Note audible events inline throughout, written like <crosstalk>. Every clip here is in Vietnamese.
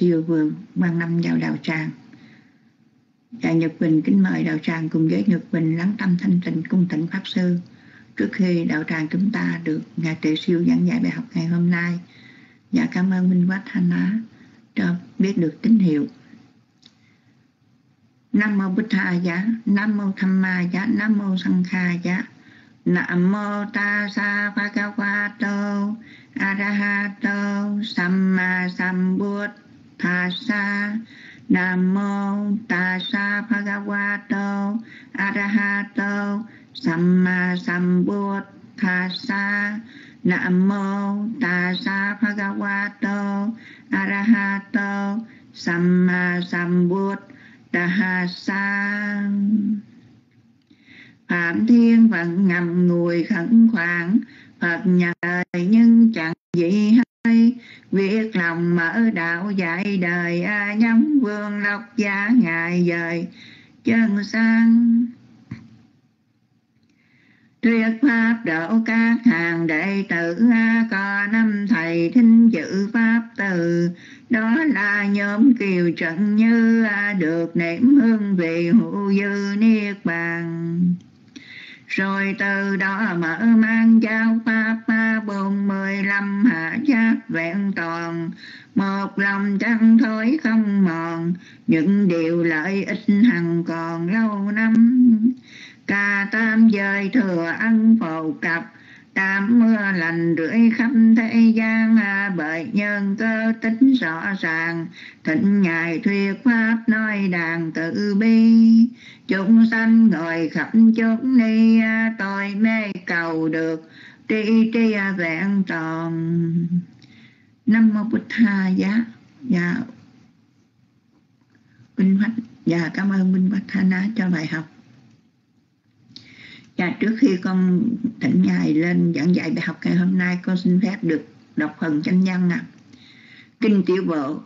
vừa vừa ban năm vào đạo tràng. Và Nhật Bình kính mời đạo tràng cùng với Nhật Bình lắng tâm thanh tịnh cung tịnh Pháp Sư. Trước khi đạo tràng chúng ta được Ngài Trị Siêu giảng dạy bài học ngày hôm nay và cảm ơn Minh Quách Thanh Á cho biết được tín hiệu. Nam mô Bích Tha giá, Nam mô Tham Ma giá, Nam mô Sang Kha giá. Nam mô Ta Sa Bhagavato Arahato Samma Sambuddha Nam mô Ta Sa Bhagavato. Arahato. Samma Sambuddhassa. Nam mô Ta Sa Bhagavato. Arahato. Samma Sambuddhassa đà sa. Phạm thiên vẫn ngầm ngùi khẩn khoản phật nhờ đời nhưng chẳng gì hay. Việc lòng mở đạo dạy đời, a nhắm vương lộc giá ngài dời. Chân sang. Thuyết pháp độ các hàng đệ tử, a có năm thầy thinh chữ pháp từ. Đó là nhóm kiều trận như được nệm hương vị hữu dư niết bàn rồi từ đó mở mang giáo pháp ba bốn mười lăm hạ giác vẹn toàn. Một lòng chẳng thối không mòn những điều lợi ích hằng còn lâu năm. Ca tam giới thừa ăn phổ cập tam mưa lành rưỡi khắp thế gian. À, bởi nhân cơ tính rõ ràng thịnh ngài thuyết pháp nói đàn tự bi chúng sanh ngồi khắp chốn ni à, tôi mê cầu được tri tri à, vẹn tròn. Nam mô bổn tha giá. Dạ. Minh Hoạch. Dạ cảm ơn Minh Hoạch thana cho bài học. Dạ trước khi con thỉnh Ngài lên giảng dạy bài học ngày hôm nay, con xin phép được đọc phần chánh văn ạ. À. Kinh tiểu bộ.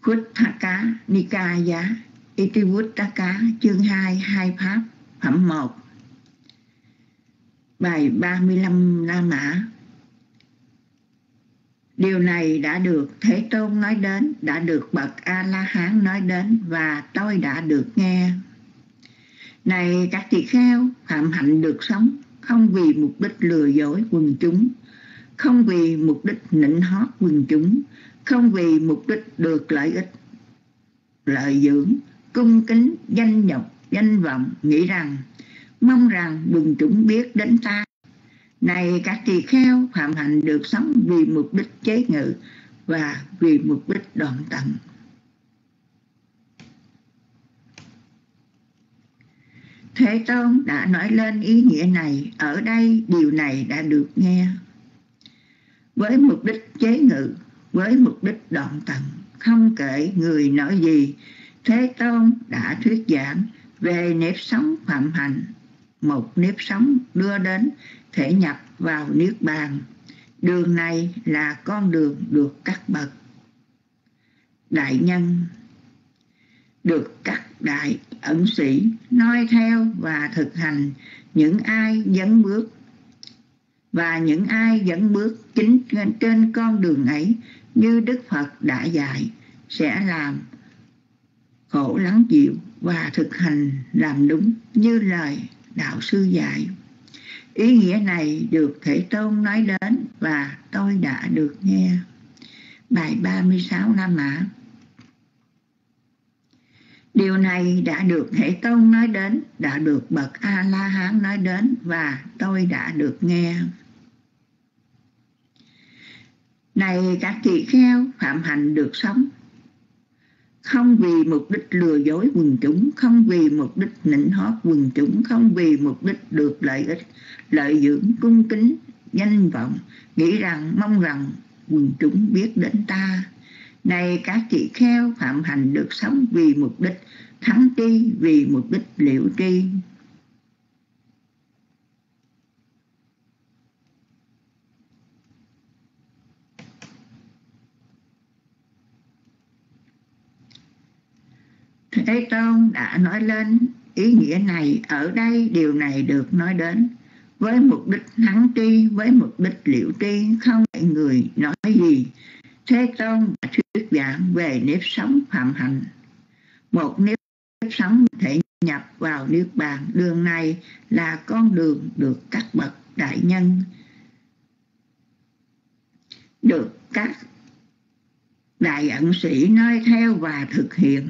Khuttaka Nikaya Itivuttaka chương 2 hai pháp phẩm 1 bài 35 La Mã Điều này đã được Thế Tôn nói đến, đã được Bậc A-La-Hán nói đến và tôi đã được nghe. Này các tỳ kheo, phạm hạnh được sống, không vì mục đích lừa dối quần chúng, không vì mục đích nịnh hót quần chúng, không vì mục đích được lợi ích, lợi dưỡng, cung kính, danh nhọc, danh vọng, nghĩ rằng, mong rằng quần chúng biết đến ta. Này các tỳ kheo, phạm hạnh được sống vì mục đích chế ngự và vì mục đích đoạn tận. Thế Tôn đã nói lên ý nghĩa này, ở đây điều này đã được nghe. Với mục đích chế ngự, với mục đích đoạn tận, không kể người nói gì, Thế Tôn đã thuyết giảng về nếp sống phạm hạnh, một nếp sống đưa đến thể nhập vào Niết Bàn. Đường này là con đường được cắt bậc đại nhân, được các đại ẩn sĩ noi theo và thực hành những ai dẫn bước và những ai dẫn bước chính trên con đường ấy như Đức Phật đã dạy sẽ làm khổ lắng chịu và thực hành làm đúng như lời đạo sư dạy. Ý nghĩa này được Thể Tôn nói đến và tôi đã được nghe. Bài 36 Nam Mã Điều này đã được Thể Tôn nói đến, đã được Bậc A-La-Hán nói đến và tôi đã được nghe. Này các chị kheo, phạm hành được sống. Không vì mục đích lừa dối quần chúng, không vì mục đích nịnh hót quần chúng, không vì mục đích được lợi ích, lợi dưỡng, cung kính, danh vọng, nghĩ rằng, mong rằng quần chúng biết đến ta. Này các chị kheo phạm hành được sống vì mục đích thắng tri vì mục đích liệu tri. Thế Tôn đã nói lên ý nghĩa này, ở đây điều này được nói đến với mục đích thắng tri, với mục đích liệu tri, không phải người nói gì Thế Tôn đã thuyết giảng về nếp sống phạm hạnh. Một nếp sống thể nhập vào niết bàn. Đường này là con đường được các bậc đại nhân được các đại ẩn sĩ nói theo và thực hiện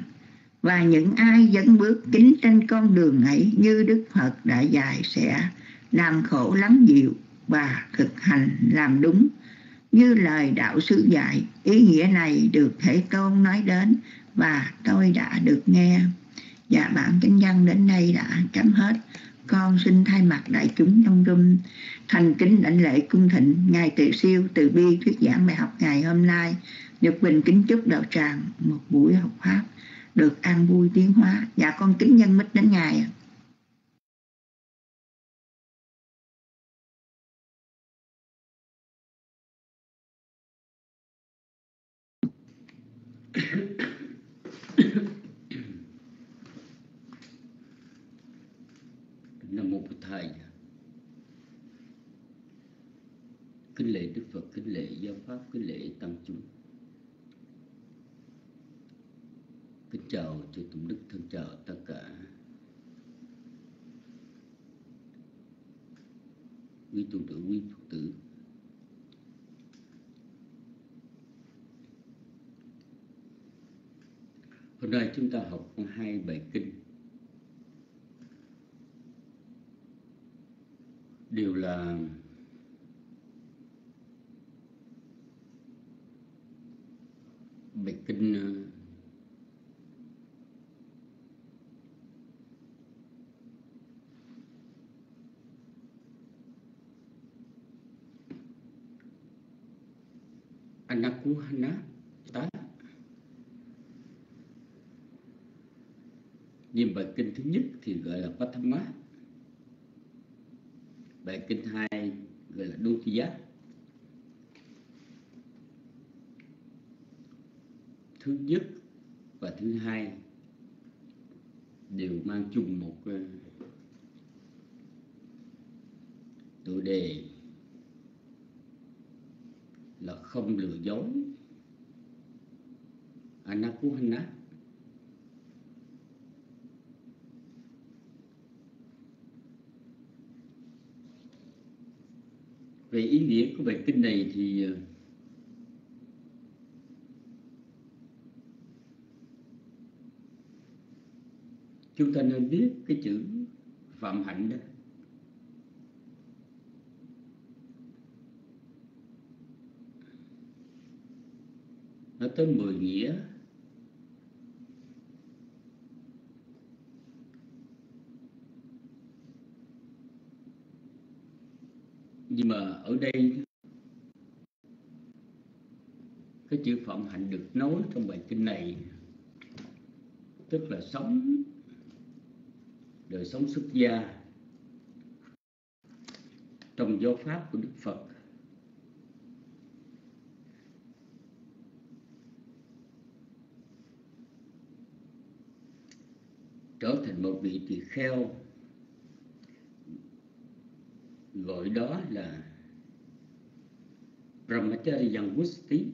và những ai dẫn bước kính trên con đường ấy như Đức Phật đã dạy sẽ làm khổ lắm dịu và thực hành làm đúng. Như lời đạo sư dạy, ý nghĩa này được thể tôn nói đến và tôi đã được nghe. Và bản kinh văn đến đây đã chấm hết. Con xin thay mặt đại chúng trong rung. Thành kính đảnh lễ cung thịnh ngài tự siêu từ bi thuyết giảng bài học ngày hôm nay. Được bình kính chúc đạo tràng một buổi học pháp được an vui tiến hóa. Dạ con kính nhân mít đến ngài nam mô bổn thầy dạ. kính lễ đức phật, kính lễ giáo pháp, kính lễ tăng chúng. Kính chào chư tụng đức, thân chào tất cả. Quý tu tử, quý phật tử. Hôm nay chúng ta học hai bài kinh. Đều là bài kinh ờ, ờ, Anakuhana Niệm nhưng bài kinh thứ nhất thì gọi là Patama bài kinh hai gọi là Dutiya thứ nhất và thứ hai đều mang chung một chủ tựa đề là không lừa dối. Anakuhana về ý nghĩa của bài kinh này thì ờ, chúng ta nên biết cái chữ phạm hạnh đó. Nó tới mười nghĩa. Nhưng mà ở đây, cái chữ phận hạnh được nói trong bài kinh này, tức là sống, đời sống xuất gia trong giáo pháp của Đức Phật trở thành một vị tỳ kheo. Gọi đó là Brahmachari Yangusti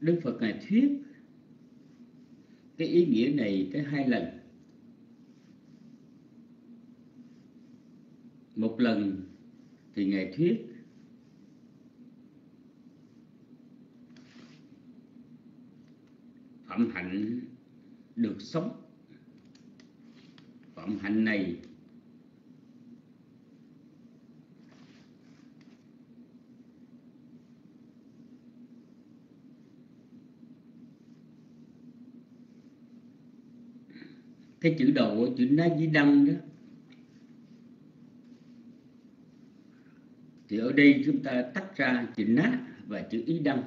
Đức Phật Ngài thuyết cái ý nghĩa này tới hai lần. Một lần thì ngài thuyết, phẩm hạnh được sống. Phẩm hạnh này cái chữ đầu chữ na di đăng đó thì ở đây chúng ta tách ra chữ ná và chữ ý đăng.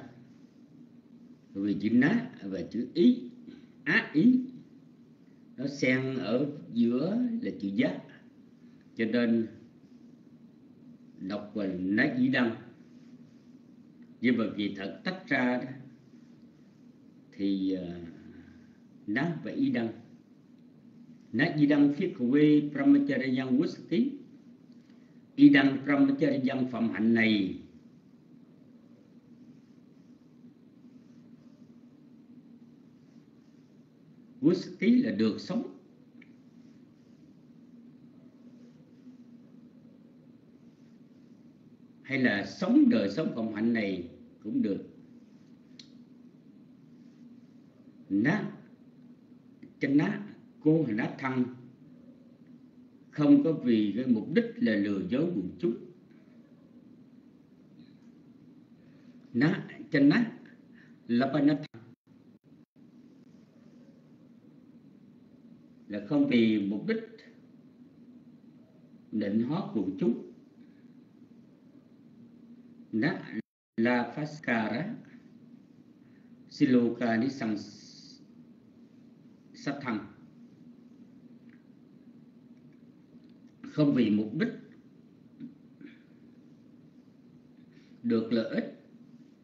Vì chữ ná và chữ ý á ý nó xen ở giữa là chữ giác cho nên đọc và ná ý đăng. Nhưng mà kỳ thật tách ra đó, thì uh, và ý đăng. Ná ý đăng phiết quê brahmacharya tí y đăng brahmacharya phạm hạnh này. Tí là được sống. Hay là sống đời sống cộng hạnh này cũng được. Na, chân nát cô hay nát thân không có vì cái mục đích là lừa dối quần chúng. Nát chân nát lapanatha là không vì mục đích định hót quần chúng. Na la faskara siloka ni sang sát thăng không vì mục đích được lợi ích,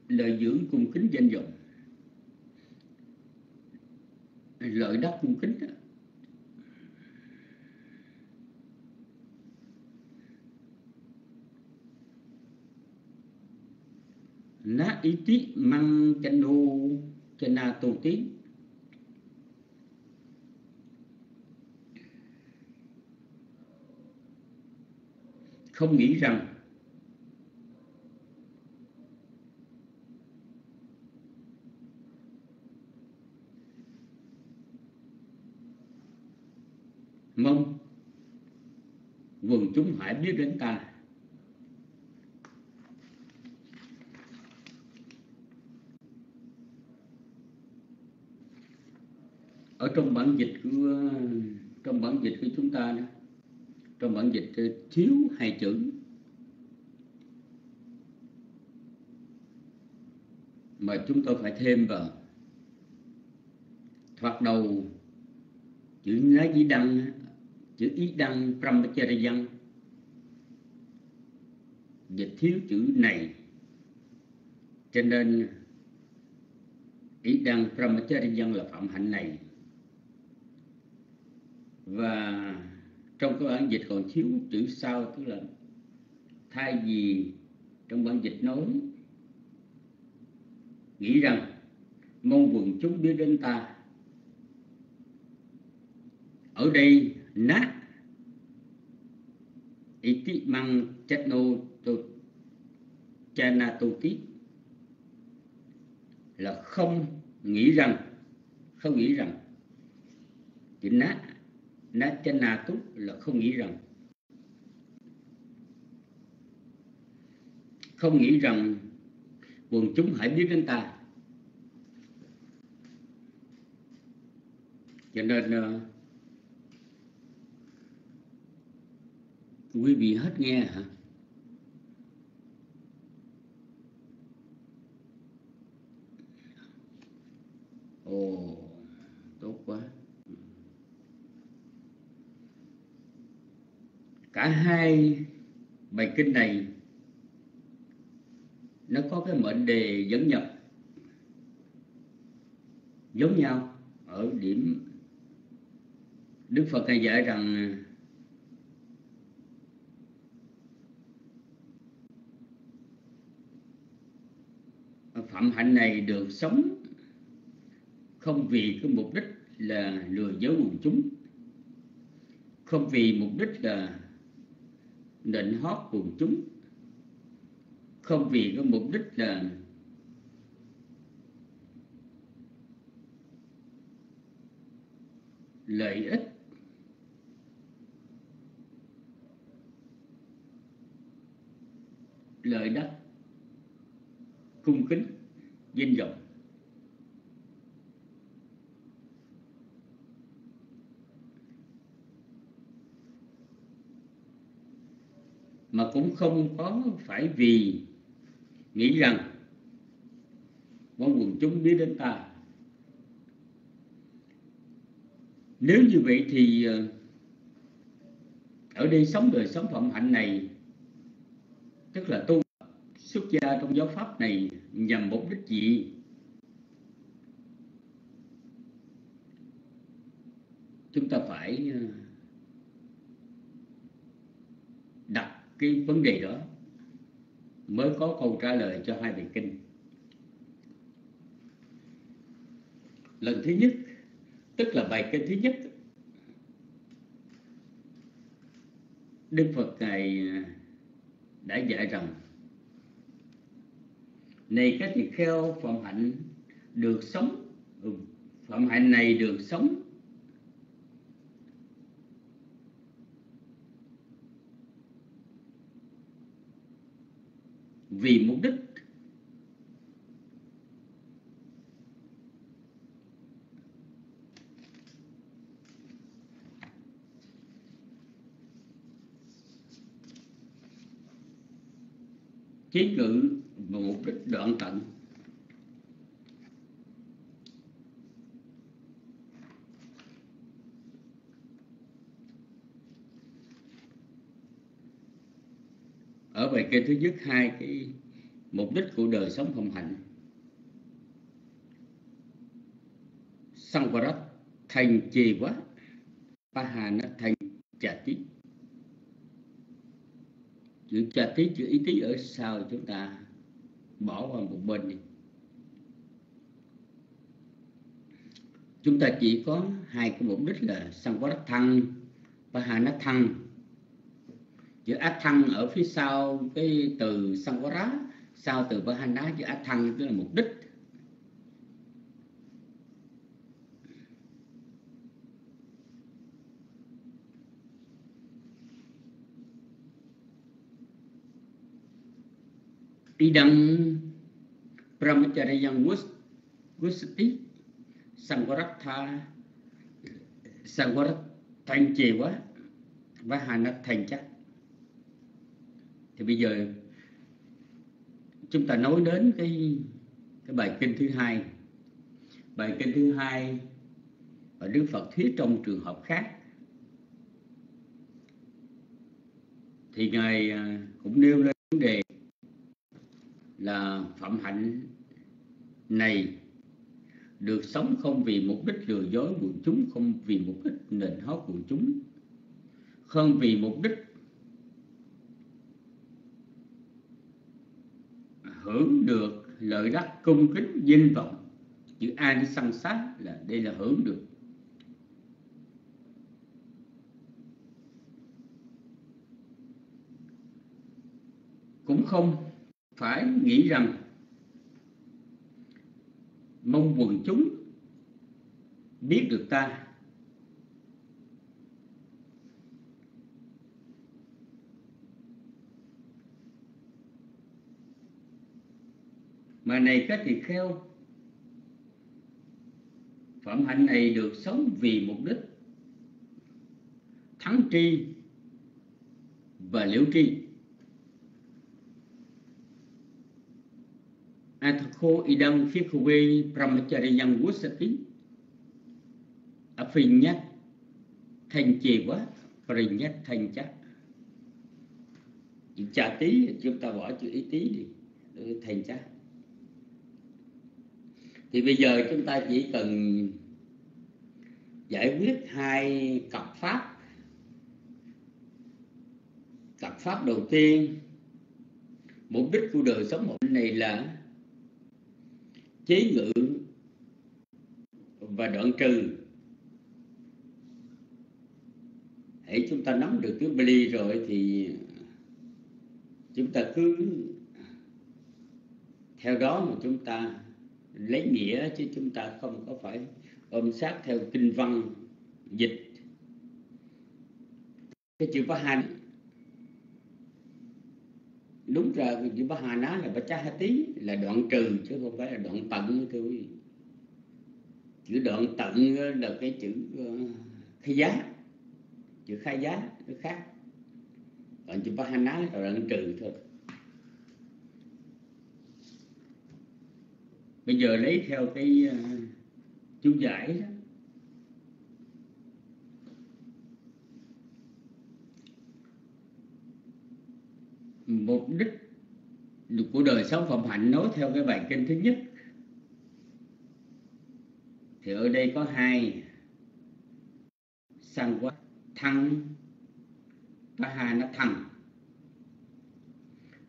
lợi dưỡng cung kính danh vọng. Lợi đắc cung kính đó. Na chanh mang chanh na tu tí không nghĩ rằng mong quần chúng hãy biết đến ta. Ở trong bản dịch của trong bản dịch của chúng ta đó trong bản dịch thiếu hai chữ. Mà chúng tôi phải thêm vào, thoạt đầu, chữ lá di đăng, chữ ý đăng brahmacharya dịch thiếu chữ này. Cho nên, ý đăng brahmacharya là phạm hạnh này. Và trong cái bản dịch còn thiếu chữ sau, tức là thay vì trong bản dịch nói, nghĩ rằng mong quần chúng biết đến ta. Ở đây, nát iti mang chatno to chana tu tí là không nghĩ rằng, không nghĩ rằng chữ nát nát na túc là không nghĩ rằng. Không nghĩ rằng quần chúng hãy biết đến ta. Cho nên uh, quý vị hết nghe hả? Ồ tốt quá. Cả hai bài kinh này nó có cái mệnh đề dẫn nhập giống nhau ở điểm Đức Phật này dạy rằng, phạm hạnh này được sống không vì cái mục đích là lừa dối quần chúng, không vì mục đích là nịnh hót quần chúng. Không vì cái mục đích là lợi ích. Lợi đắc, cung kính danh vọng. Mà cũng không có phải vì nghĩ rằng mong quần chúng biết đến ta. Nếu như vậy thì ờ, ở đây sống đời sống phẩm hạnh này, tức là tu xuất gia trong giáo pháp này nhằm mục đích gì? Chúng ta phải ờ, đặt cái vấn đề đó mới có câu trả lời cho hai bài kinh. Lần thứ nhất, tức là bài kinh thứ nhất, đức phật ngài à, đã dạy rằng, này các tỳ kheo, phạm hạnh được sống ừ, phạm hạnh này được sống vì mục đích. Chế ngự và mục đích đoạn tận. Ở bài kê thứ nhất, hai cái mục đích của đời sống không hạnh. Sankarat thành trì quá Pahana thành chà tí. Chữ chà tí, chữ ý tí ở sau chúng ta bỏ qua một bên đi. Chúng ta chỉ có hai cái mục đích là Sankarat thăng Pahana thăng chữ át thăng ở phía sau cái từ Sankara sau từ Vahana chữ át thăng tức là mục đích. Idang brahmacharya gusati sangaratha sangarat thành chề quá và vahana thành chắc thì bây giờ chúng ta nói đến cái cái bài kinh thứ hai. Bài kinh thứ hai và đức phật thuyết trong trường hợp khác. Thì ngài à, cũng nêu lên vấn đề là phạm hạnh này được sống không vì mục đích lừa dối quần chúng, không vì mục đích nền hót quần chúng, không vì mục đích hưởng được lợi đắc cung kính danh vọng. Chữ a đi săn sát là đây là hưởng được. Cũng không phải nghĩ rằng mong quần chúng biết được ta. Mà này các thì kheo. Phẩm hạnh này được sống vì mục đích thắng tri và liễu tri. Athakho idam fikhuwe brahmacharyan vusati Afinyat thành chì quá Prinyat thành chắc Chữ chà tí chúng ta bỏ chữ ý tí đi. Thành chắc thì bây giờ chúng ta chỉ cần giải quyết hai cặp pháp. Cặp pháp đầu tiên, mục đích của đời sống một này là chế ngự và đoạn trừ. Hãy chúng ta nắm được cái Bali rồi thì chúng ta cứ theo đó mà chúng ta lấy nghĩa chứ chúng ta không có phải ôm sát theo kinh văn dịch. Cái chữ Bahan đúng ra cái chữ Bahana là Bachahati là đoạn trừ chứ không phải là đoạn tận thưa quý vị chữ đoạn tận là cái chữ ờ, khai giá, chữ khai giá nó khác. Còn chữ Bahana là đoạn trừ thôi. Bây giờ lấy theo cái uh, chú giải đó. Mục đích của đời sống phẩm hạnh nói theo cái bài kinh thứ nhất. Thì ở đây có hai sang quá thăng. Và hai nó thăng.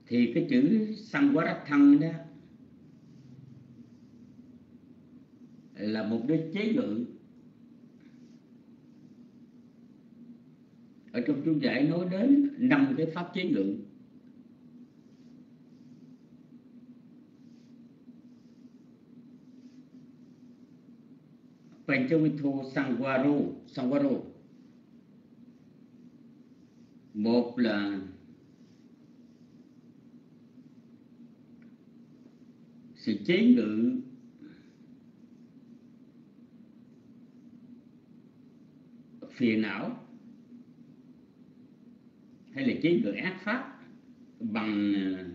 Thì cái chữ sang quá thăng đó là một cái chế ngự. Ở trong chú giải nói đến năm cái pháp chế ngự. Panchavitho Sangwaro Sangwaro. Một là sự chế ngự phiền não hay là chế ngự ác pháp bằng ờ,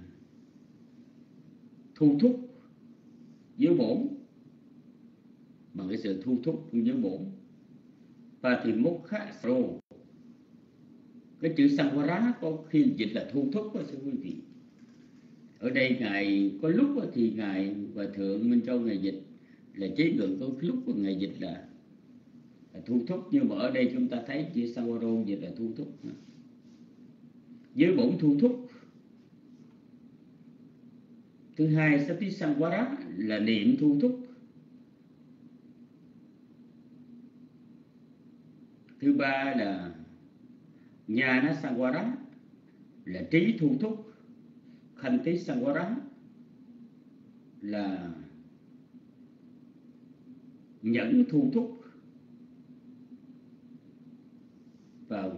thu thúc giới bổn. Bằng cái sự thu thúc của giới bổn. Và thì mokha sro cái chữ samvara có khi dịch là thu thúc đó thưa quý vị. Ở đây ngài, có lúc thì ngài và thượng minh châu ngài dịch là chế ngự, có lúc của ngài dịch là thu thúc, nhưng mà ở đây chúng ta thấy chữ sawaro dịch là thu thúc. Với bổn thu thúc. Thứ hai, sati samvara là niệm thu thúc. Thứ ba là nhà sangwara là trí thu thúc. Khanh tí sangwara là nhẫn thu thúc.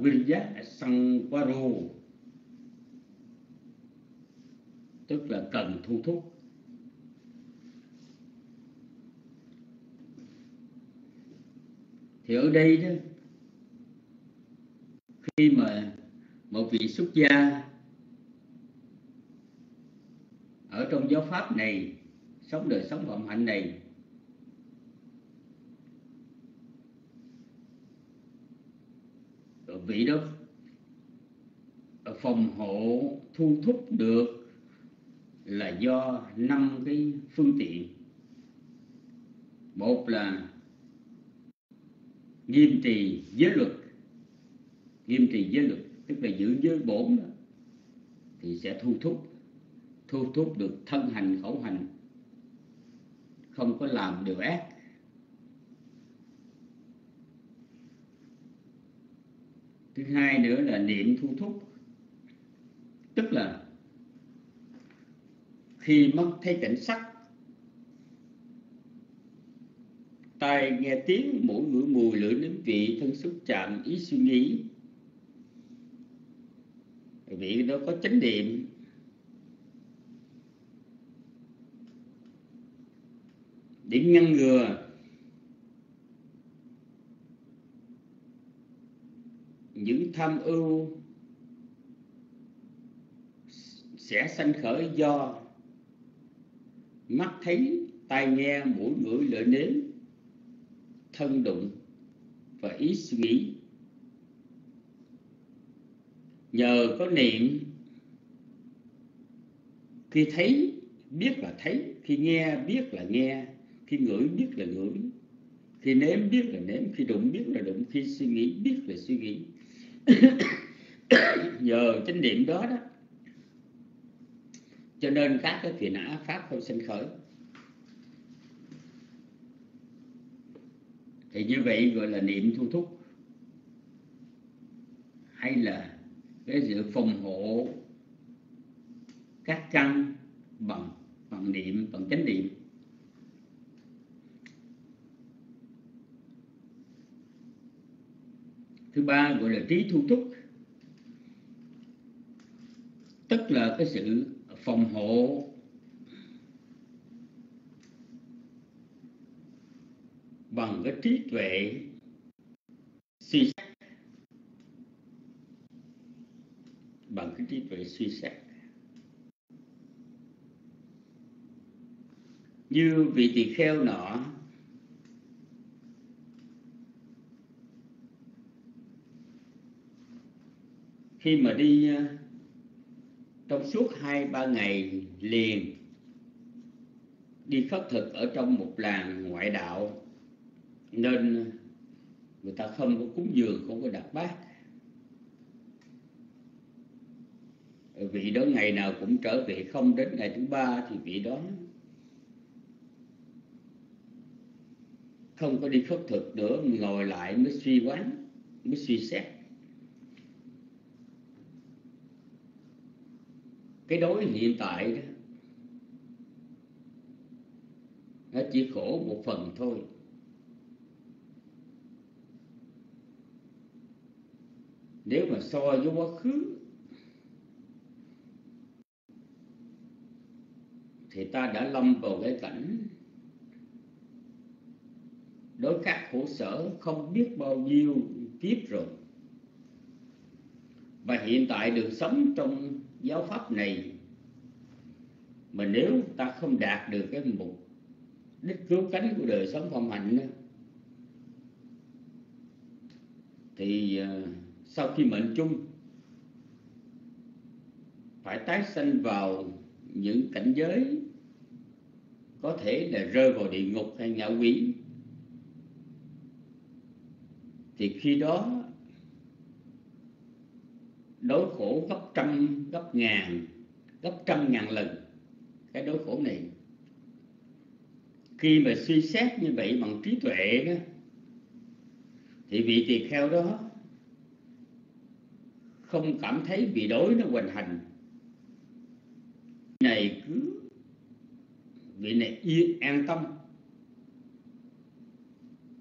Và Sankaro tức là cần thu thúc. Thì ở đây đó, khi mà một vị xuất gia ở trong giáo pháp này, sống đời sống vọng hạnh này vị đó phòng hộ thu thúc được là do năm cái phương tiện. Một là nghiêm trì giới luật. Nghiêm trì giới luật, tức là giữ giới bổn thì sẽ thu thúc. Thu thúc được thân hành, khẩu hành. Không có làm điều ác. Thứ hai nữa là niệm thu thúc. Tức là khi mắt thấy cảnh sắc, tai nghe tiếng mũi ngửi mùi lưỡi nếm vị thân xúc chạm ý suy nghĩ. Vị đó có chánh niệm. Để ngăn ngừa những tham ưu sẽ sanh khởi do mắt thấy, tai nghe, mũi ngửi lưỡi nếm, thân đụng và ý suy nghĩ. Nhờ có niệm, khi thấy, biết là thấy, khi nghe, biết là nghe, khi ngửi, biết là ngửi, khi nếm, biết là nếm, khi đụng, biết là đụng, khi suy nghĩ, biết là suy nghĩ. <coughs> nhờ chánh niệm đó đó. Cho nên các cái phiền não pháp không sinh khởi. Thì như vậy gọi là niệm thu thúc. Hay là cái sự phòng hộ các căn bằng bằng niệm, bằng chánh niệm. Thứ ba gọi là trí thu thúc. Tức là cái sự phòng hộ. Bằng cái trí tuệ, suy xét. Bằng cái trí tuệ suy xét. Như vị tỳ kheo nọ khi mà đi ờ, trong suốt hai, ba ngày liền đi khất thực ở trong một làng ngoại đạo, nên người ta không có cúng dường, không có đặt bát. Vị đó ngày nào cũng trở về, không đến ngày thứ ba thì vị đó không có đi khất thực nữa, ngồi lại mới suy quán, mới suy xét. Cái đối hiện tại đó, nó chỉ khổ một phần thôi. Nếu mà so với quá khứ, thì ta đã lâm vào cái cảnh đối khắc khổ sở không biết bao nhiêu kiếp rồi. Và hiện tại được sống trong giáo pháp này. Mà nếu ta không đạt được cái mục đích cứu cánh của đời sống phong hạnh thì ờ, sau khi mệnh chung, phải tái sanh vào những cảnh giới có thể là rơi vào địa ngục hay ngạ quỷ, thì khi đó đối khổ gấp trăm, gấp ngàn, gấp trăm ngàn lần. Cái đối khổ này, khi mà suy xét như vậy bằng trí tuệ đó, thì vị tỳ kheo đó không cảm thấy bị đối nó hoành hành. Này cứ, vị này yên an tâm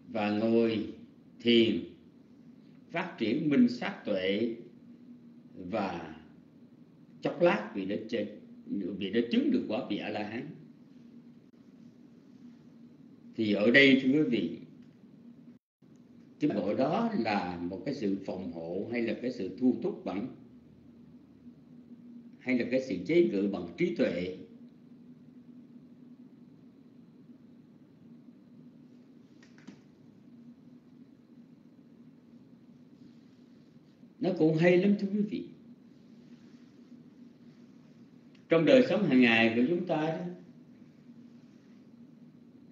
và ngồi thiền, phát triển minh sát tuệ và chốc lát vì đã vì đã chứng được quả vị a la hán thì ở đây, thưa quý vị, cái gọi đó là một cái sự phòng hộ hay là cái sự thu thúc bằng, hay là cái sự chế ngự bằng trí tuệ nó cũng hay lắm thưa quý vị. Trong đời sống hàng ngày của chúng ta đó,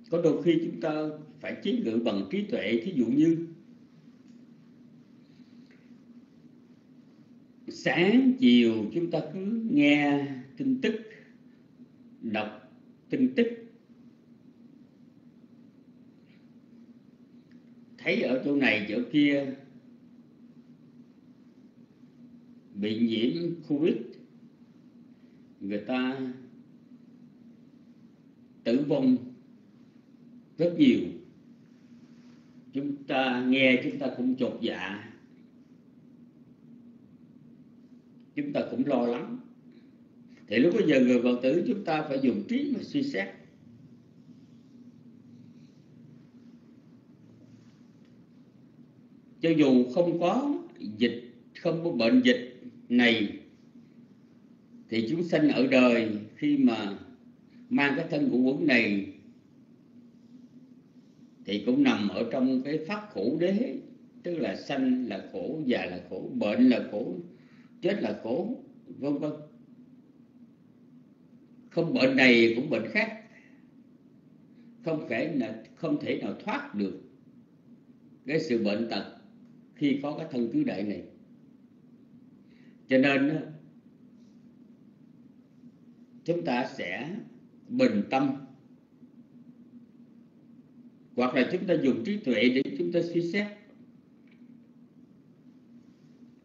có đôi khi chúng ta phải chế ngự bằng trí tuệ. Thí dụ như, sáng chiều chúng ta cứ nghe tin tức, đọc tin tức, thấy ở chỗ này chỗ kia bị nhiễm covid, người ta tử vong rất nhiều. Chúng ta nghe chúng ta cũng chột dạ. Chúng ta cũng lo lắng. Thì lúc bây giờ người phật tử chúng ta phải dùng trí mà suy xét. Cho dù không có dịch, không có bệnh dịch này thì chúng sanh ở đời khi mà mang cái thân ngũ quẩn này thì cũng nằm ở trong cái pháp khổ đế, tức là sanh là khổ, già là khổ, bệnh là khổ, chết là khổ, vân vân. Không bệnh này cũng bệnh khác. Không thể là, không thể nào thoát được cái sự bệnh tật khi có cái thân tứ đại này cho nên chúng ta sẽ bình tâm. Hoặc là chúng ta dùng trí tuệ để chúng ta suy xét.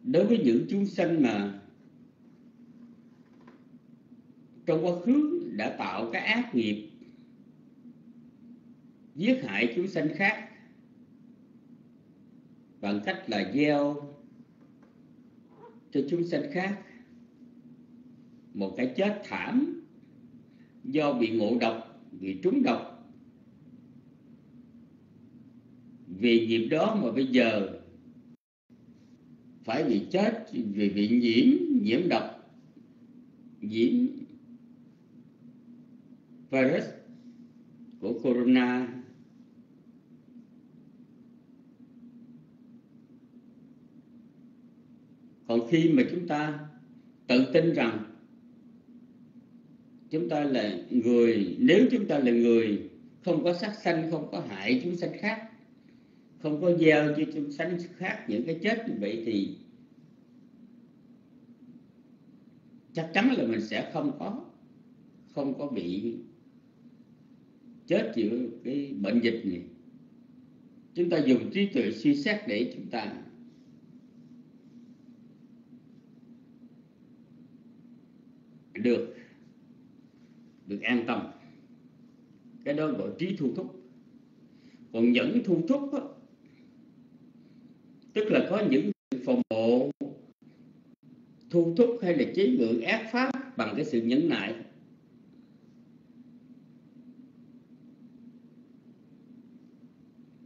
Đối với những chúng sanh mà trong quá khứ đã tạo cái ác nghiệp, giết hại chúng sanh khác bằng cách là gieo cho chúng sanh khác. Một cái chết thảm do bị ngộ độc, bị trúng độc. Vì nghiệp đó mà bây giờ phải bị chết vì bị nhiễm nhiễm độc, nhiễm virus của corona. Còn khi mà chúng ta tự tin rằng chúng ta là người, nếu chúng ta là người không có sát sanh, không có hại chúng sanh khác, không có gieo cho chúng sanh khác những cái chết như vậy thì chắc chắn là mình sẽ không có không có bị chết giữa cái bệnh dịch này. Chúng ta dùng trí tuệ suy xét để chúng ta được được an tâm. Cái đó gọi trí thu thúc. Còn nhẫn thu thúc đó, tức là có những phòng hộ thu thúc hay là chế ngự ác pháp bằng cái sự nhẫn nại.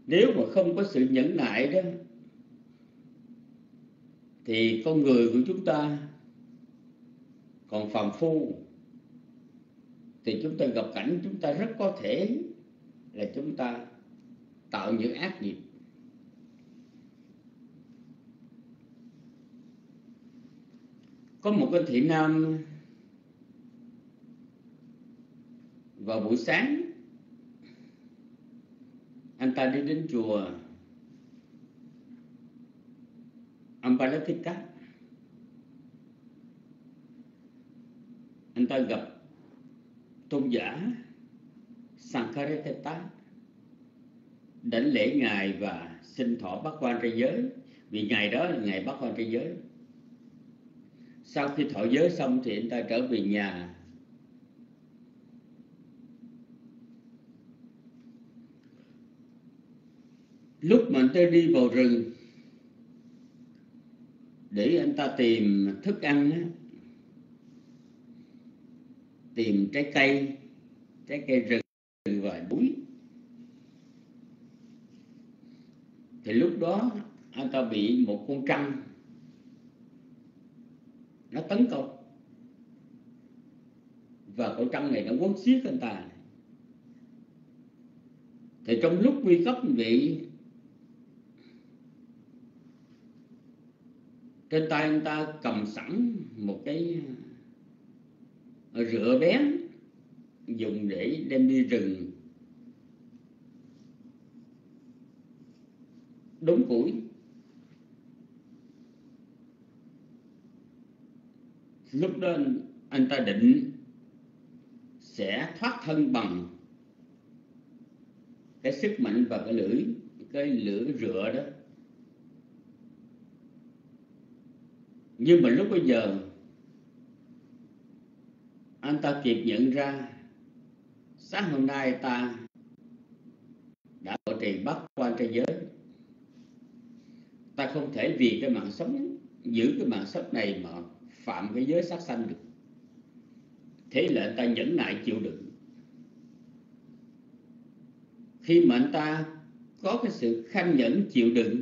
Nếu mà không có sự nhẫn nại đó thì con người của chúng ta còn phàm phu thì chúng ta gặp cảnh chúng ta rất có thể là chúng ta tạo những ác nghiệp. Có một cái thị nam vào buổi sáng, anh ta đi đến chùa Ampalathika anh ta gặp tôn giả Sankaratetta đánh lễ ngài và xin thọ bát quan trai giới. Vì ngày đó là ngày bát quan trai giới. Sau khi thọ giới xong thì anh ta trở về nhà. Lúc mà anh ta đi vào rừng để anh ta tìm thức ăn tìm trái cây trái cây rừng và núi thì lúc đó, anh ta bị một con trăng, nó tấn công. Và con trăng này nó quấn xiết anh ta. Thì trong lúc nguy cấp bị trên tay anh ta cầm sẵn một cái rửa bén dùng để đem đi rừng. Đốn củi. Lúc đó anh ta định sẽ thoát thân bằng cái sức mạnh và cái lưỡi cái lưỡi rửa đó. Nhưng mà lúc bây giờ anh ta kịp nhận ra, sáng hôm nay ta đã bỏ trì bắt quan thế giới. Ta không thể vì cái mạng sống, giữ cái mạng sống này mà phạm cái giới sát sanh được. Thế là anh ta nhẫn nại chịu đựng. Khi mà anh ta có cái sự khanh nhẫn chịu đựng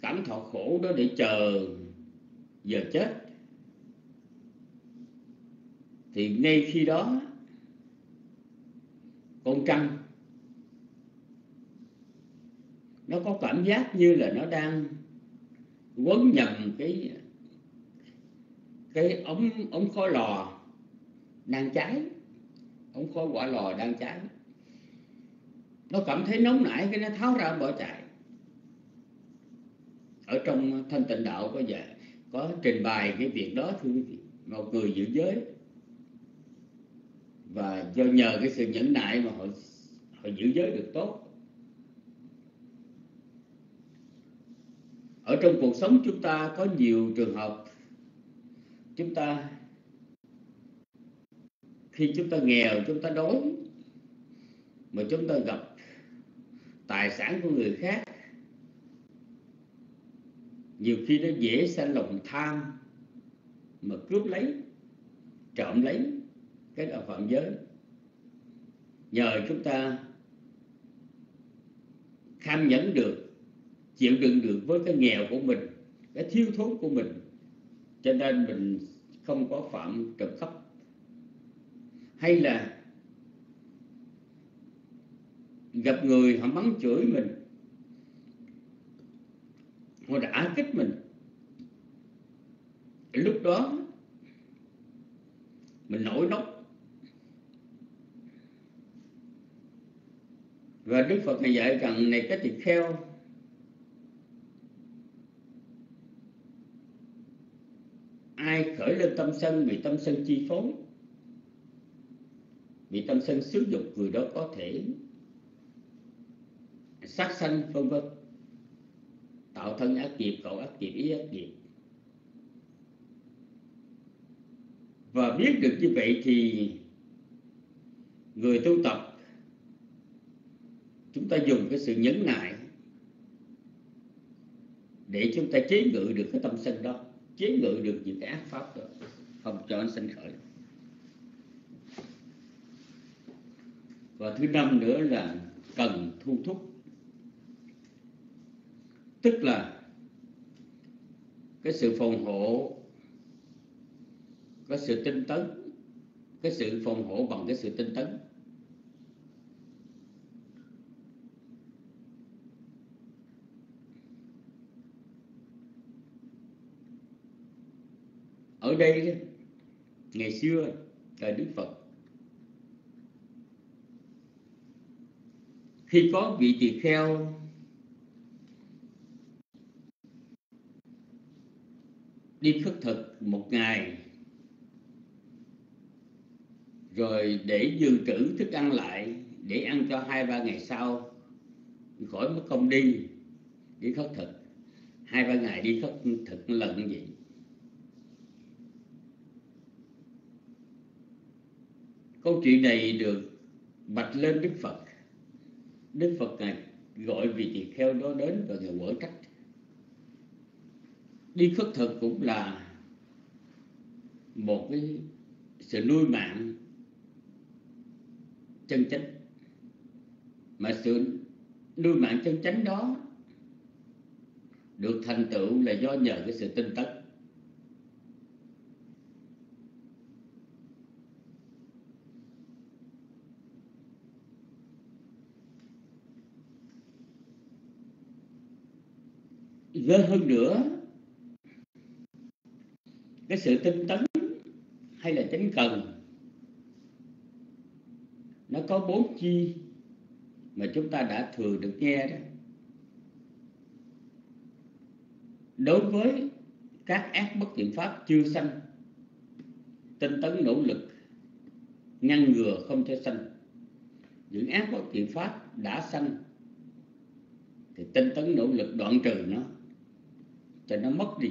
cảm thọ khổ đó để chờ giờ chết thì ngay khi đó, con trăng, nó có cảm giác như là nó đang quấn nhầm cái cái ống ống khói lò đang cháy. Ống khói quả lò đang cháy. Nó cảm thấy nóng nảy, cái nó tháo ra bỏ chạy. Ở trong thanh tịnh đạo có vậy, có trình bày cái việc đó, thưa quý vị. Một người giữ giới và do nhờ cái sự nhẫn nại mà họ họ giữ giới được tốt. Ở trong cuộc sống chúng ta có nhiều trường hợp chúng ta, khi chúng ta nghèo, chúng ta đói, mà chúng ta gặp tài sản của người khác, nhiều khi nó dễ sanh lòng tham mà cướp lấy, trộm lấy cái đạo phạm giới. Nhờ chúng ta kham nhẫn được, chịu đựng được với cái nghèo của mình, cái thiếu thốn của mình. Cho nên mình không có phạm trộm cắp. Hay là gặp người họ mắng chửi mình, họ đã kích mình. Lúc đó mình nổi nóng. Và đức phật này dạy rằng này cái tỳ kheo. Ai khởi lên tâm sân bị tâm sân chi phối bị tâm sân xứ dục người đó có thể sát sanh, vân vân. Tạo thân ác nghiệp cậu ác nghiệp, ý ác nghiệp. Và biết được như vậy thì người tu tập chúng ta dùng cái sự nhẫn nại để chúng ta chế ngự được cái tâm sân đó, chế ngự được những cái ác pháp đó, không cho nó sinh khởi. Và thứ năm nữa là cần thu thúc. Tức là cái sự phòng hộ, cái sự tinh tấn, cái sự phòng hộ bằng cái sự tinh tấn. Ở đây ngày xưa thời đức phật. Khi có vị tỳ kheo, đi khất thực một ngày, rồi để dự trữ thức ăn lại, để ăn cho hai ba ngày sau, khỏi mất công đi đi khất thực. Hai ba ngày đi khất thực lần gì vậy. Câu chuyện này được bạch lên đức phật. Đức phật này gọi vị tỳ kheo đó đến và ngài quở trách. Đi khất thực cũng là một cái sự nuôi mạng chân chánh. Mà sự nuôi mạng chân chánh đó được thành tựu là do nhờ cái sự tinh tấn. Lớn hơn nữa, cái sự tinh tấn hay là chánh cần, nó có bốn chi mà chúng ta đã thường được nghe đó. Đối với các ác bất thiện pháp chưa sanh, tinh tấn nỗ lực, ngăn ngừa không cho sanh. Những ác bất thiện pháp đã sanh, thì tinh tấn nỗ lực đoạn trừ nó cho nó mất đi.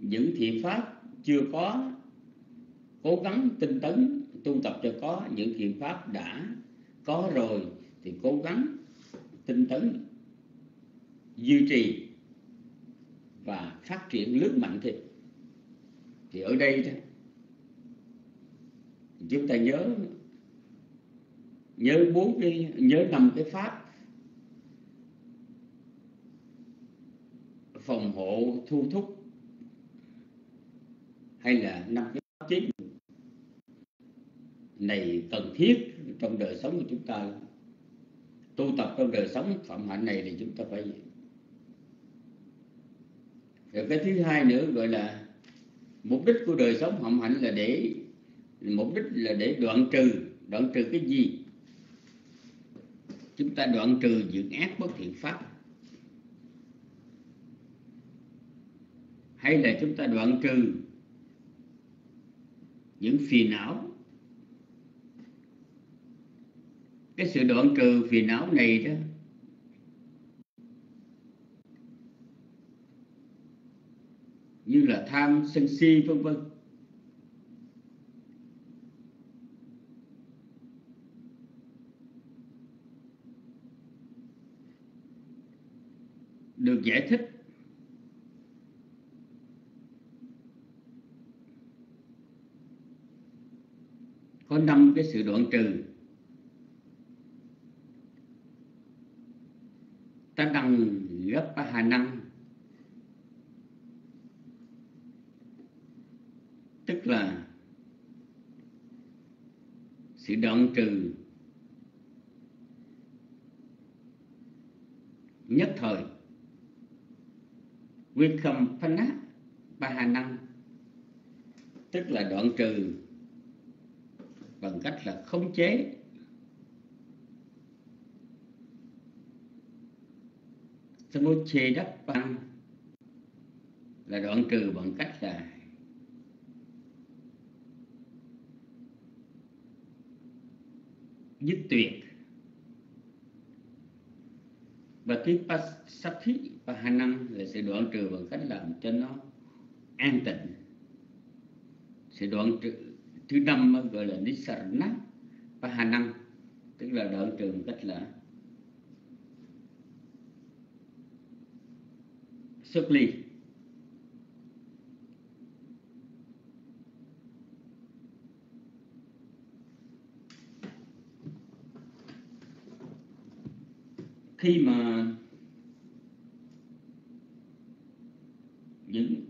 Những thiện pháp chưa có, cố gắng tinh tấn, tu tập cho có, những thiện pháp đã có rồi thì cố gắng tinh tấn, duy trì và phát triển lớn mạnh thêm. Thì ở đây đó, chúng ta nhớ nhớ bốn cái, nhớ năm cái pháp phòng hộ thu thúc hay là năm cái pháp chính này cần thiết trong đời sống của chúng ta. Tu tập trong đời sống phạm hạnh này thì chúng ta phải rồi cái thứ hai nữa gọi là mục đích của đời sống phạm hạnh là để, mục đích là để đoạn trừ. Đoạn trừ cái gì? Chúng ta đoạn trừ những ác bất thiện pháp. Hay là chúng ta đoạn trừ những phiền não? Cái sự đoạn trừ phiền não này đó, như là tham sân si, vân vân. Được giải thích có năm cái sự đoạn trừ. Ta đăng gấp hà năng tức là sự đoạn trừ nhất thời. Quyết khâm phanh á ba hà năng tức là đoạn trừ bằng cách là khống chế. Samuche đắp băng là đoạn trừ bằng cách là dứt tuyệt. Và cái thí và Hà Năng là sẽ đoạn trừ bằng cách làm cho nó an tịnh. Sẽ đoạn trừ thứ năm gọi là nisarana pahanam tức là đoạn trường cách là xuất ly. Khi mà những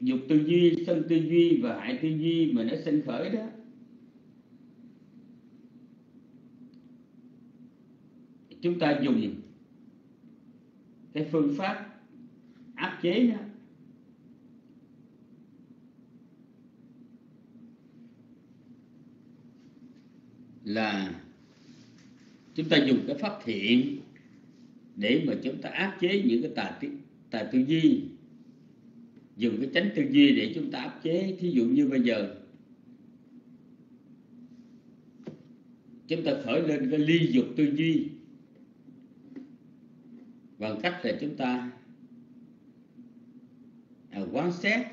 dục tư duy sân tư duy và hại tư duy mà nó sinh khởi đó. Chúng ta dùng cái phương pháp áp chế nó. Là chúng ta dùng cái pháp thiện để mà chúng ta áp chế những cái tà tà tư duy dùng cái tránh tư duy để chúng ta áp chế. Thí dụ như bây giờ chúng ta khởi lên cái ly dục tư duy bằng cách là chúng ta à, sát xét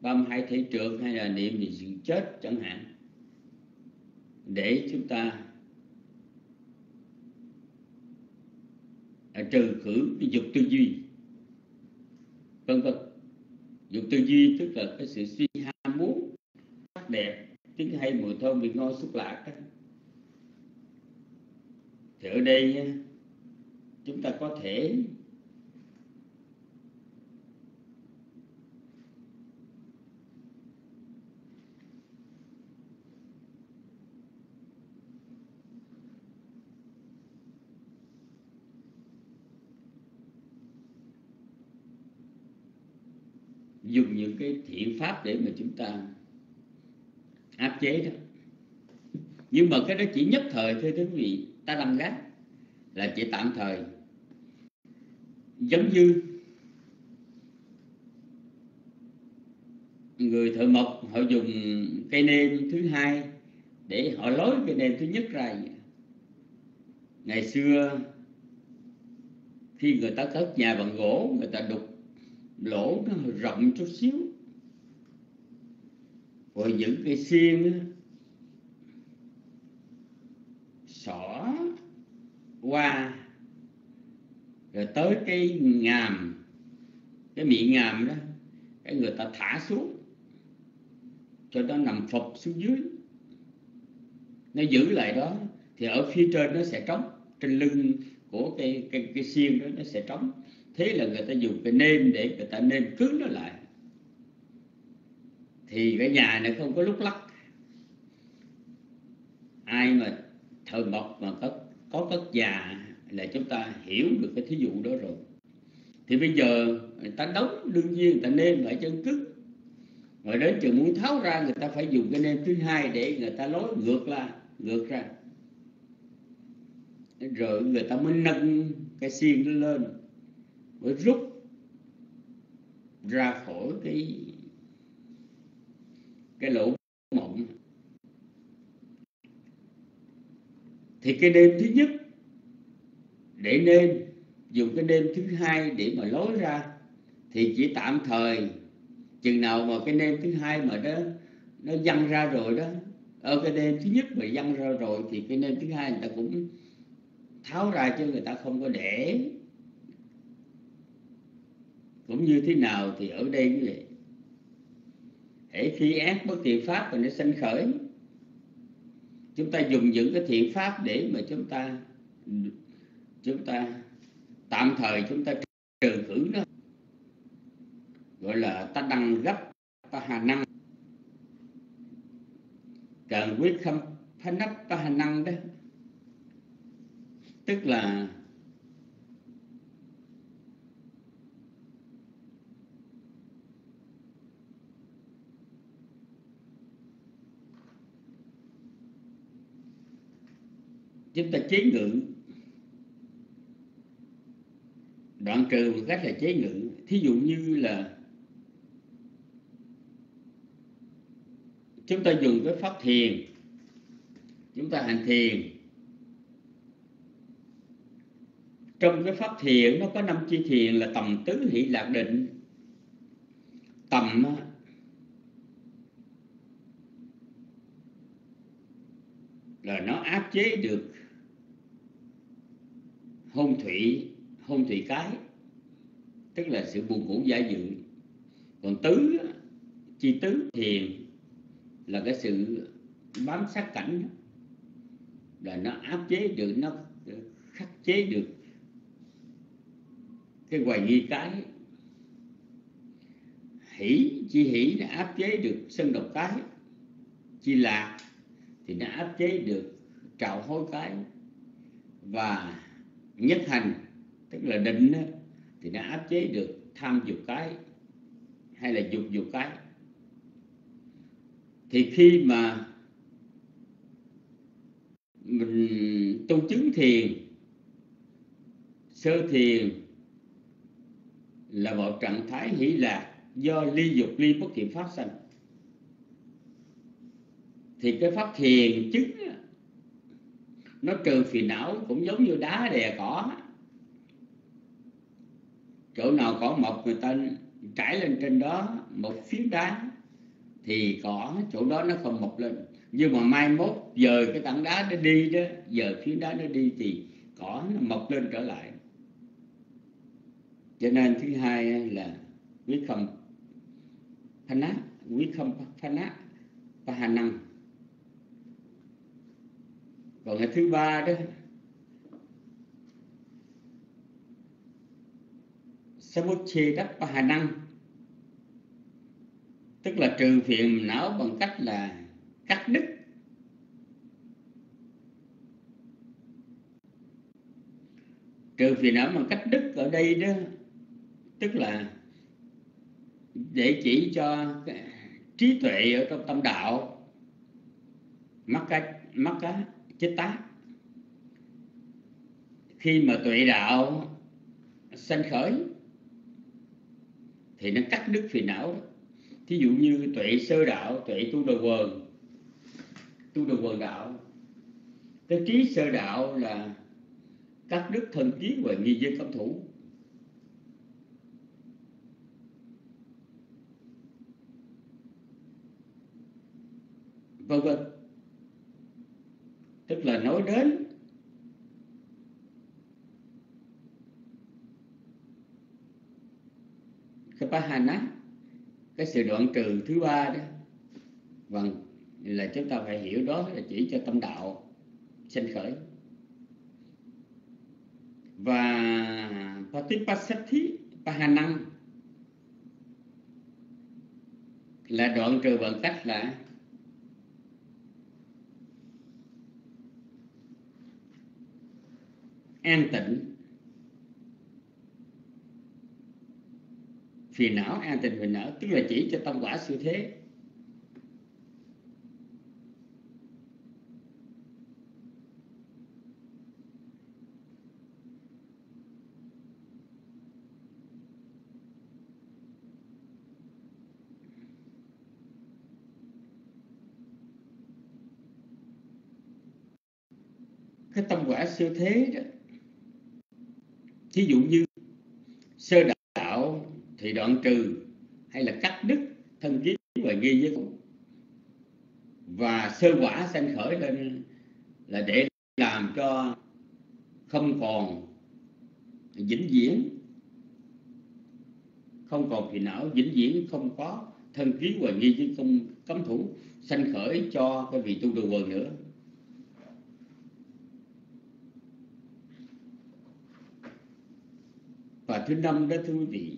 ba hai thể trượng hay là niệm về sự chết chẳng hạn để chúng ta à, trừ khử cái dục tư duy vân vân dục tư duy, tức là cái sự suy ham muốn, sắc đẹp, tiếng hay mùi thơm vị ngon xúc lạc đó. thì ở đây chúng ta có thể dùng những cái thiện pháp để mà chúng ta áp chế đó. Nhưng mà cái đó chỉ nhất thời thôi quý vị, ta làm gác là chỉ tạm thời. Giống như người thợ mộc, họ dùng cây nêm thứ hai để họ lối cây nêm thứ nhất ra ngày xưa khi người ta cất nhà bằng gỗ, người ta đục lỗ nó rộng chút xíu. Rồi những cái xiên xỏ qua, rồi tới cái ngàm, cái miệng ngàm đó, cái người ta thả xuống, cho nó nằm phập xuống dưới. Nó giữ lại đó, thì ở phía trên nó sẽ trống, trên lưng của cái cái cái xiên đó nó sẽ trống thế là người ta dùng cái nêm để người ta nêm cứng nó lại. Thì cái nhà này không có lúc lắc. Ai mà thờ mộc mà có có cất già là chúng ta hiểu được cái thí dụ đó rồi. Thì bây giờ người ta đóng, đương nhiên người ta nêm lại chân cứng. Rồi đến trường muốn tháo ra, người ta phải dùng cái nêm thứ hai để người ta lối ngược ra ngược ra. Rồi người ta mới nâng cái xiên nó lên mới rút ra khỏi cái cái lỗ mộng. Thì cái đêm thứ nhất, để nên dùng cái đêm thứ hai để mà lối ra, thì chỉ tạm thời, chừng nào mà cái đêm thứ hai mà đó, nó văng ra rồi đó, ở cái đêm thứ nhất mà văng ra rồi thì cái đêm thứ hai người ta cũng tháo ra cho người ta không có để cũng như thế nào thì ở đây như vậy. Hễ khi ác bất thiện pháp và nó sanh khởi, chúng ta dùng những cái thiện pháp để mà chúng ta chúng ta tạm thời chúng ta trừ khử nó. Gọi là ta đăng gấp, ta hà năng. Cần quyết không phá nắp ta hà năng đó. Tức là chúng ta chế ngự. Đoạn trừ một cách là chế ngự. Thí dụ như là chúng ta dùng cái pháp thiền. Chúng ta hành thiền. Trong cái pháp thiền nó có năm chi thiền là tầm tứ hỷ lạc định. Tầm là nó áp chế được hôn thủy hôn thủy cái, tức là sự buồn ngủ giả dự còn tứ chi tứ, thiền là cái sự bám sát cảnh là nó áp chế được, nó khắc chế được cái hoài nghi cái. Hỷ, chi hỷ nó áp chế được sân độc cái. Chi lạc thì nó áp chế được trạo hối cái. Và nhất hành, tức là định thì nó áp chế được tham dục cái hay là dục dục cái. Thì khi mà mình tu chứng thiền, sơ thiền là một trạng thái hỷ lạc do ly dục ly bất thiện phát sinh thì cái pháp thiền chứng nó trừ phiền não cũng giống như đá đè cỏ. Chỗ nào cỏ mọc người ta trải lên trên đó một phiến đá, thì cỏ chỗ đó nó không mọc lên. Nhưng mà mai mốt giờ cái tảng đá nó đi đó, giờ phiến đá nó đi thì cỏ nó mọc lên trở lại. Cho nên thứ hai là quý không phana quý không phana và hà năng còn cái thứ ba đó samuche đắp hà năng tức là trừ phiền não bằng cách là cắt đứt. Trừ phiền não bằng cách đứt ở đây đó, tức là để chỉ cho trí tuệ ở trong tâm đạo. Mắc cách mắc cái chết tá khi mà tuệ đạo sanh khởi, thì nó cắt đứt phiền não đó. thí dụ như tuệ sơ đạo, tuệ tu đồ quần, tu đồ quần đạo, cái trí sơ đạo là cắt đứt thân kiến và nghi giới cấm thủ. Vân vân tức là nói đến cái pahana cái sự đoạn trừ thứ ba đó. Vâng là chúng ta phải hiểu đó là chỉ cho tâm đạo sinh khởi. Và Patipasathi Pahanam, là đoạn trừ bằng cách là an tịnh. Phiền não an tịnh phiền não tức là chỉ cho tâm quả siêu thế. Cái tâm quả siêu thế đó thí dụ như sơ đạo thì đoạn trừ hay là cắt đứt thân kiến và ghi với cũng và sơ quả sanh khởi lên là để làm cho không còn vĩnh viễn. Không còn phiền não vĩnh viễn, không có thân kiến và nghi với không cấm thủ sanh khởi cho cái vị tu đồ quần nữa. Và thứ năm đó, thưa quý vị,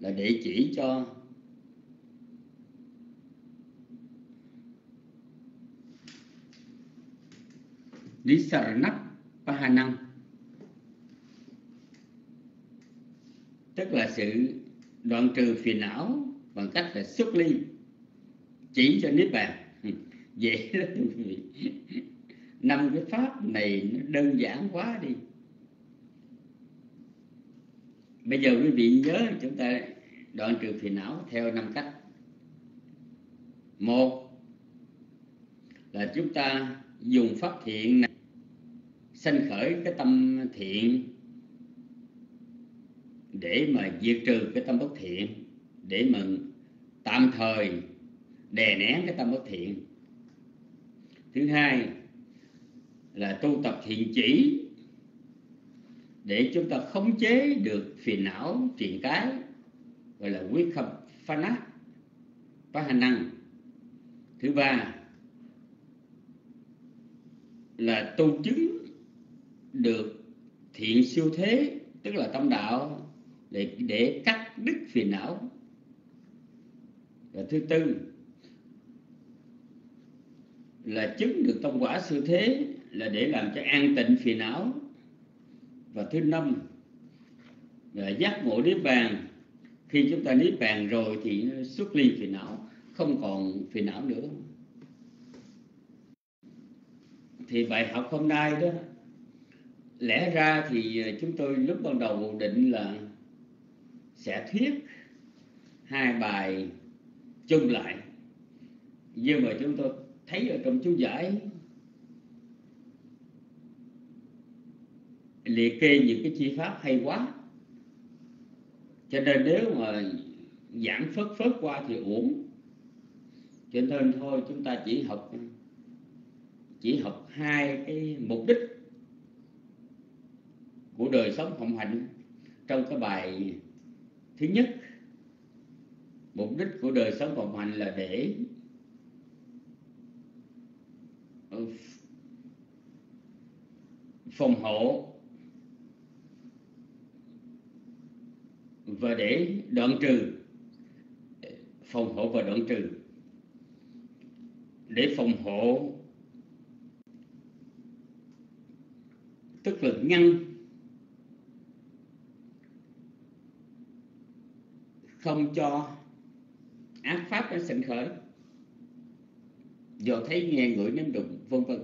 là để chỉ cho Nisaranap Pahanam tức là sự đoạn trừ phiền não bằng cách là xuất ly, chỉ cho niết bàn. <laughs> Dễ lắm, quý vị. Năm cái pháp này nó đơn giản quá đi bây giờ quý vị nhớ chúng ta đoạn trừ phiền não theo năm cách. Một là chúng ta dùng pháp thiện này sanh khởi cái tâm thiện để mà diệt trừ cái tâm bất thiện, để mà tạm thời đè nén cái tâm bất thiện. Thứ hai là tu tập thiện chỉ để chúng ta khống chế được phiền não triền cái, gọi là quyết khập phá nát, phá hành năng. Thứ ba là tu chứng được thiện siêu thế, tức là tâm đạo, để để cắt đứt phiền não. Và thứ tư là chứng được tâm quả siêu thế, là để làm cho an tịnh phiền não và thứ năm là giác ngộ niết bàn. Khi chúng ta niết bàn rồi thì xuất ly phiền não, không còn phiền não nữa. Thì bài học hôm nay đó, lẽ ra thì chúng tôi lúc ban đầu định là sẽ thuyết hai bài chung lại. Nhưng mà chúng tôi thấy ở trong chú giải liệt kê những cái chi pháp hay quá. Cho nên nếu mà giảng phớt phớt qua thì uổng. Cho nên thôi, chúng ta chỉ học chỉ học hai cái mục đích của đời sống hồng hạnh trong cái bài thứ nhất. Mục đích của đời sống hồng hạnh là để ừ, phòng hộ và để đoạn trừ, phòng hộ và đoạn trừ. Để phòng hộ, tức là ngăn không cho ác pháp nó sinh khởi. Do thấy nghe ngửi nếm đụng, vân vân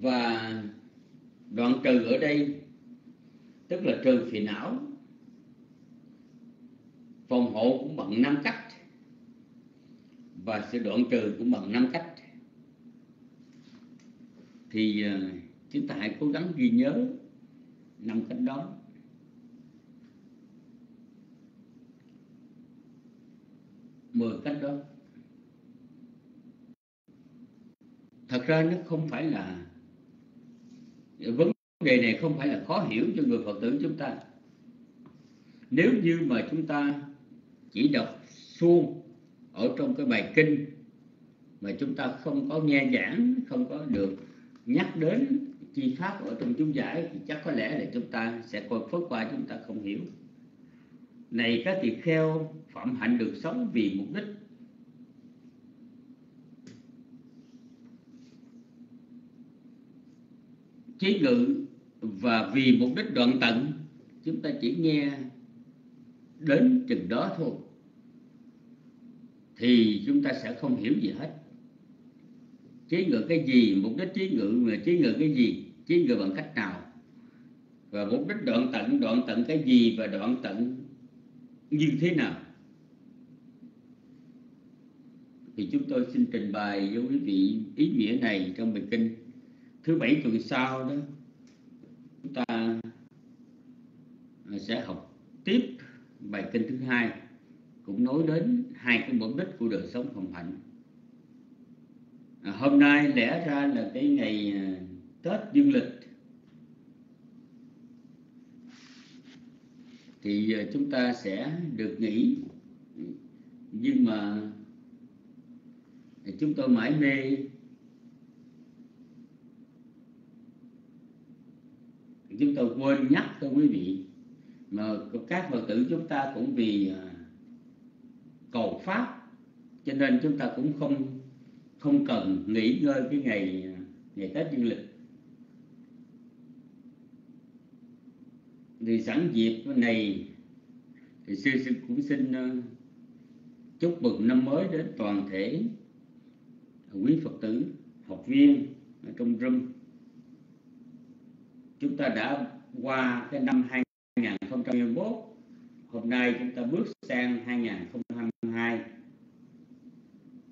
và đoạn trừ ở đây, tức là trừ phiền não. Phòng hộ cũng bằng năm cách. Và sự đoạn trừ cũng bằng năm cách. Thì à, chúng ta hãy cố gắng ghi nhớ năm cách đó. Mười cách đó. Thật ra nó không phải là vấn đề này không phải là khó hiểu cho người phật tử chúng ta. Nếu như mà chúng ta chỉ đọc suông ở trong cái bài kinh mà chúng ta không có nghe giảng, không có được nhắc đến chi pháp ở trong chú giải, thì chắc có lẽ là chúng ta sẽ coi phớt qua, chúng ta không hiểu. Này các tỳ kheo phạm hạnh được sống vì mục đích chế ngự và vì mục đích đoạn tận, chúng ta chỉ nghe đến chừng đó thôi, thì chúng ta sẽ không hiểu gì hết. Chế ngự cái gì, mục đích chế ngự mà chế ngự cái gì, chế ngự bằng cách nào? Và mục đích đoạn tận đoạn tận cái gì và đoạn tận như thế nào? Thì chúng tôi xin trình bày với quý vị ý nghĩa này trong bài kinh thứ bảy tuần sau đó chúng ta à, sẽ học tiếp bài kinh thứ hai cũng nói đến hai cái mục đích của đời sống phòng hạnh. À, hôm nay lẽ ra là cái ngày à, tết dương lịch. Thì à, chúng ta sẽ được nghỉ. Nhưng mà chúng tôi mãi mê chúng tôi quên nhắc cho quý vị mà các phật tử chúng ta cũng vì à, cầu pháp, cho nên chúng ta cũng không không cần nghỉ ngơi cái ngày à, ngày tết dương lịch. Thì sẵn dịp này thì sư sư cũng xin à, chúc mừng năm mới đến toàn thể quý phật tử học viên ở trong room chúng ta đã qua cái năm 2021 hôm nay chúng ta bước sang 2022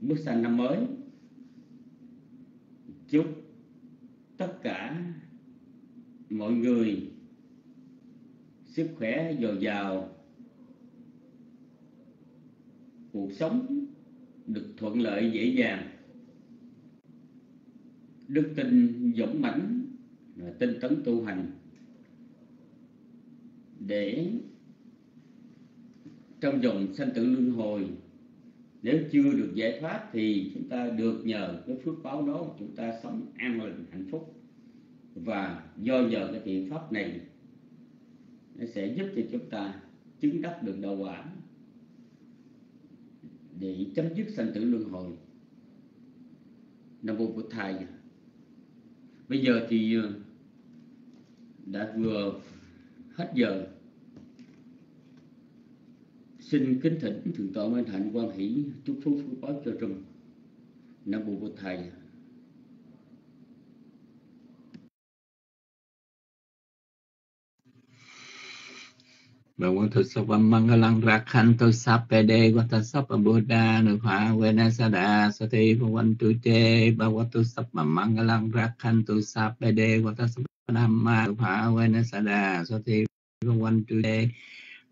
bước sang năm mới. Chúc tất cả mọi người sức khỏe dồi dào. Cuộc sống được thuận lợi dễ dàng. Đức tin dũng mãnh tinh tấn tu hành để trong dòng sanh tử luân hồi, nếu chưa được giải thoát thì chúng ta được nhờ cái phước báo đó chúng ta sống an lành, hạnh phúc. Và do nhờ cái thiện pháp này, nó sẽ giúp cho chúng ta chứng đắc được đạo quả để chấm dứt sanh tử luân hồi. Nam mô bổn thầy. Bây giờ thì ờ, đã vừa hết giờ. Xin kính thỉnh thượng tọa minh hạnh quan hỷ chúc phúc phước báo cho trung nam mô bổn thầy. Bhagavato Sapa Mangalang Rakhanto Sapede Vata Sapa Buddha Nukha Venasada Sati Bhavantu Te Bhagavato Sapa Mangalang Rakhanto Sapede Vata Sapa Dhamma Nukha Venasada Sati Bhavantu Te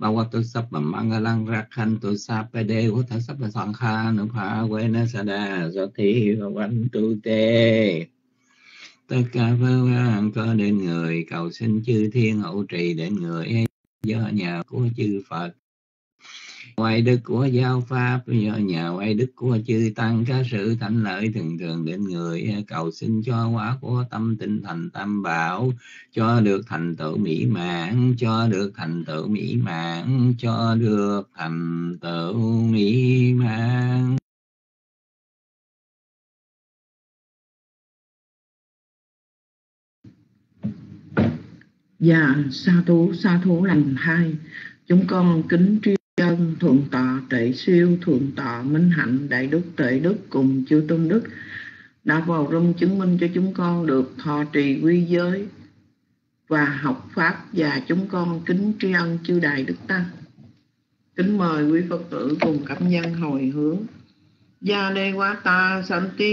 Bhagavato Sapa Mangalang Rakhanto Sapede Vata Sapa Sankha Nukha Venasada Sati Bhavantu Te tất cả phước có đến người, cầu xin chư thiên hậu trì đến người do nhà của chư Phật. Ngoài đức của giáo pháp do nhà ngoài đức của chư tăng có sự thánh lợi thường thường đến người e, cầu xin cho quả của tâm tinh thành tam bảo, cho được thành tựu mỹ mãn, cho được thành tựu mỹ mãn, cho được thành tựu mỹ mãn. Dạ, sa thú, sa thú lành hai. Chúng con kính tri ân thượng tọa trệ siêu, thượng tọa minh hạnh, đại đức trệ đức cùng chư tôn đức đã vào rung chứng minh cho chúng con được thọ trì quy giới và học pháp và chúng con kính tri ân chư đại đức tăng. Kính mời quý Phật tử cùng cảm nhân hồi hướng. Gia Lê Quá Ta Santi